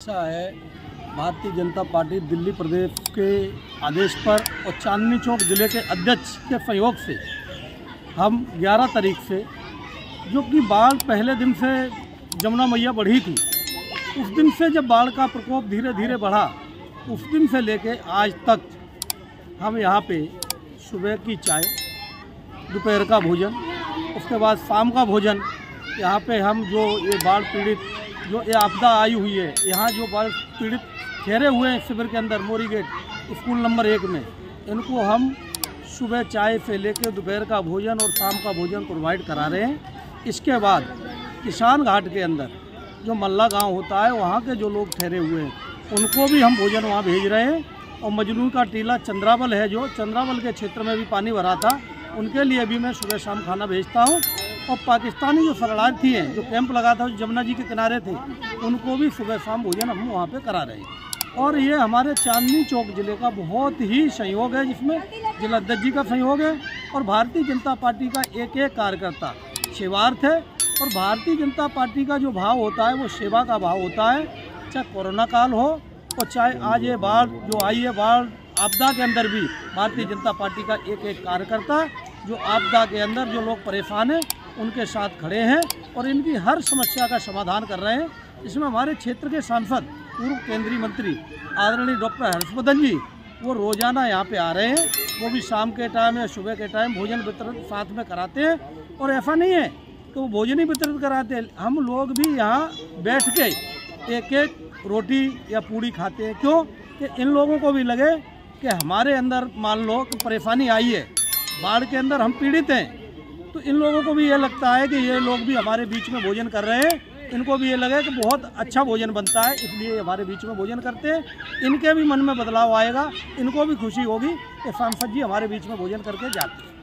ऐसा है। भारतीय जनता पार्टी दिल्ली प्रदेश के आदेश पर और चांदनी चौक ज़िले के अध्यक्ष के सहयोग से हम 11 तारीख से, जो कि बाढ़ पहले दिन से जमुना मैया बढ़ी थी, उस दिन से जब बाढ़ का प्रकोप धीरे धीरे बढ़ा, उस दिन से लेके आज तक हम यहाँ पे सुबह की चाय, दोपहर का भोजन, उसके बाद शाम का भोजन, यहाँ पे हम जो ये बाढ़ पीड़ित जो ये आपदा आई हुई है, यहाँ जो पीड़ित ठहरे हुए हैं शिविर के अंदर, मोरी गेट, स्कूल नंबर एक में, इनको हम सुबह चाय से लेकर दोपहर का भोजन और शाम का भोजन प्रोवाइड करा रहे हैं। इसके बाद किसान घाट के अंदर, जो मल्ला गाँव होता है, वहाँ के जो लोग ठहरे हुए हैं, उनको भी हम भोजन वहाँ भेज रहे हैं। और मजनू का टीला चंद्रावल है जो, चंद्रावल के क्षेत्र में भी पानी भरा था, उनके लिए भी मैं सुबह शाम खाना भेजता हूँ। और पाकिस्तानी जो शरणार्थी हैं, जो कैंप लगा था जमुना जी के किनारे थे, उनको भी सुबह शाम भोजन हम वहाँ पे करा रहे हैं। और ये हमारे चांदनी चौक ज़िले का बहुत ही सहयोग है, जिसमें जिला अध्यक्ष जी का सहयोग है और भारतीय जनता पार्टी का एक एक कार्यकर्ता सेवार्थ है। और भारतीय जनता पार्टी का जो भाव होता है, वो सेवा का भाव होता है, चाहे कोरोना काल हो और चाहे आज ये बाढ़ जो आई है, बाढ़ आपदा के अंदर भी भारतीय जनता पार्टी का एक एक कार्यकर्ता जो आपदा के अंदर जो लोग परेशान हैं उनके साथ खड़े हैं और इनकी हर समस्या का समाधान कर रहे हैं। इसमें हमारे क्षेत्र के सांसद, पूर्व केंद्रीय मंत्री आदरणीय डॉक्टर हर्षवर्धन जी, वो रोज़ाना यहाँ पे आ रहे हैं। वो भी शाम के टाइम या सुबह के टाइम भोजन वितरण साथ में कराते हैं। और ऐसा नहीं है कि वो भोजन ही वितरित कराते हैं। हम लोग भी यहाँ बैठ के एक एक रोटी या पूड़ी खाते हैं। क्यों? कि इन लोगों को भी लगे कि हमारे अंदर मान लो कि परेशानी आई है। बाढ़ के अंदर हम पीड़ित हैं। तो इन लोगों को भी ये लगता है कि ये लोग भी हमारे बीच में भोजन कर रहे हैं। इनको भी ये लगे कि बहुत अच्छा भोजन बनता है, इसलिए हमारे बीच में भोजन करते हैं। इनके भी मन में बदलाव आएगा, इनको भी खुशी होगी कि सांसद जी हमारे बीच में भोजन करके जाते हैं।